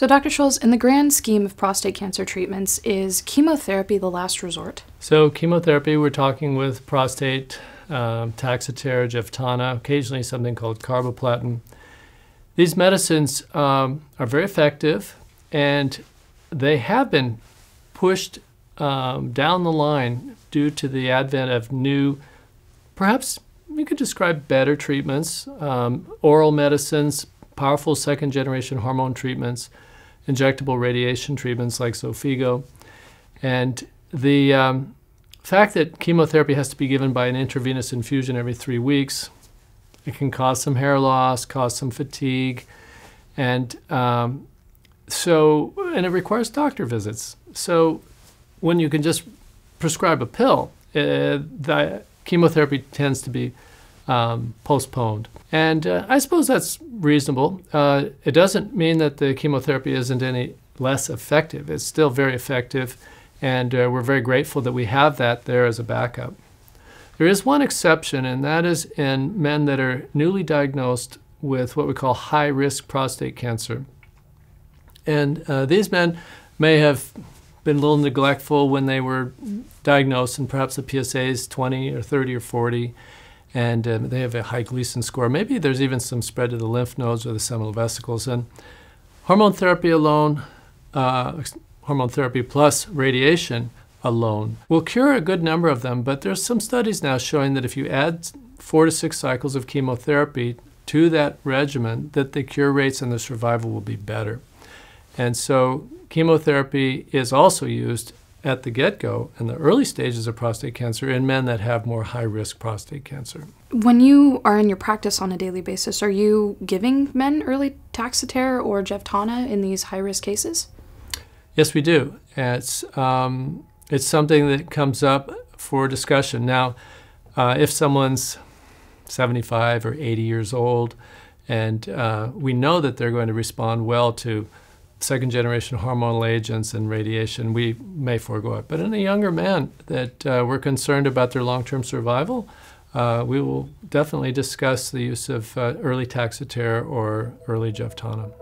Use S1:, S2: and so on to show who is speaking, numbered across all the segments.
S1: So, Dr. Scholz, in the grand scheme of prostate cancer treatments, is chemotherapy the last resort?
S2: So, chemotherapy, we're talking with prostate, um, Taxotere, Jevtana, occasionally something called carboplatin. These medicines um, are very effective and they have been pushed um, down the line due to the advent of new, perhaps you could describe better treatments, um, oral medicines, powerful second generation hormone treatments, injectable radiation treatments like Xofigo. And the um, fact that chemotherapy has to be given by an intravenous infusion every three weeks, it can cause some hair loss, cause some fatigue, and um, so, and it requires doctor visits. So, when you can just prescribe a pill, uh, the chemotherapy tends to be um, postponed. And uh, I suppose that's reasonable. Uh, it doesn't mean that the chemotherapy isn't any less effective. It's still very effective, and uh, we're very grateful that we have that there as a backup. There is one exception, and that is in men that are newly diagnosed with what we call high risk prostate cancer. And uh, these men may have been a little neglectful when they were diagnosed, and perhaps the PSA is 20 or 30 or 40 and um, they have a high Gleason score. Maybe there's even some spread to the lymph nodes or the seminal vesicles. And hormone therapy alone, uh, hormone therapy plus radiation alone will cure a good number of them. But there's some studies now showing that if you add four to six cycles of chemotherapy to that regimen, that the cure rates and the survival will be better. And so chemotherapy is also used at the get go in the early stages of prostate cancer in men that have more high risk prostate cancer.
S1: When you are in your practice on a daily basis, are you giving men early Taxotere or Jevtana in these high risk cases?
S2: Yes, we do. It's, um, it's something that comes up for discussion. Now, uh, if someone's 75 or 80 years old, and uh, we know that they're going to respond well to second generation hormonal agents and radiation, we may forego it. But in a younger man that uh, we're concerned about their long term survival, uh, we will definitely discuss the use of uh, early Taxotere or early Jevtana.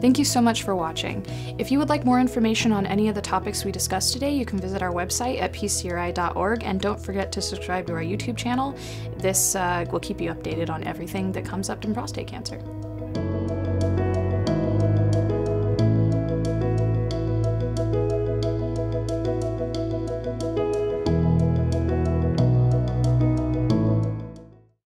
S1: Thank you so much for watching. If you would like more information on any of the topics we discussed today, you can visit our website at pcri.org and don't forget to subscribe to our YouTube channel. This uh, will keep you updated on everything that comes up in prostate cancer.